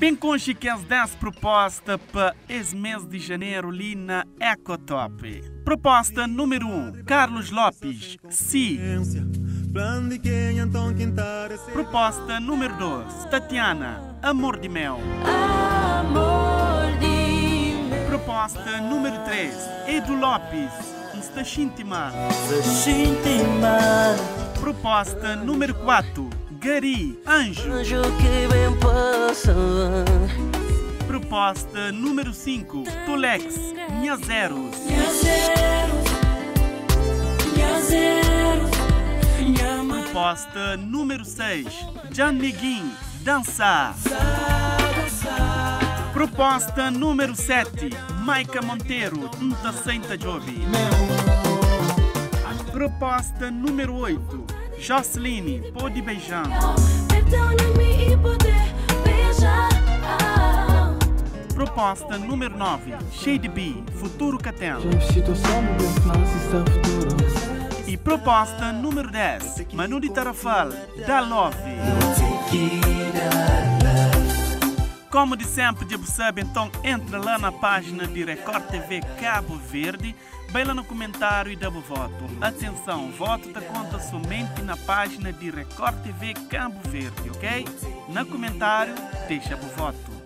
Bem conche que as 10 propostas para esse mês de janeiro ali na Ecotop. Proposta número 1, um, Carlos Lopes, Si. Proposta número 2, Tatiana, Amor de Mel. Proposta número 3, Edu Lopes, Está. Proposta número 4, Gari, Anjo. Anjo que bem passa. Proposta número 5, Tulex, Minha Zeros. Proposta número 6, Jan Neguin, Dançar. Proposta número 7, Maica Monteiro, Nta Senta Jovi. Proposta número 8, Joceline, Pode Beijão. Perdona-me e poder beijar. Proposta número 9, Shade B, Futuro Catel. E proposta número 10, Manu de Tarafal, da Love. Como de sempre, de sabe, então entra lá na página de Record TV Cabo Verde, vai lá no comentário e dá o voto. Atenção, voto da conta somente na página de Record TV Cabo Verde, ok? No comentário, deixa o voto.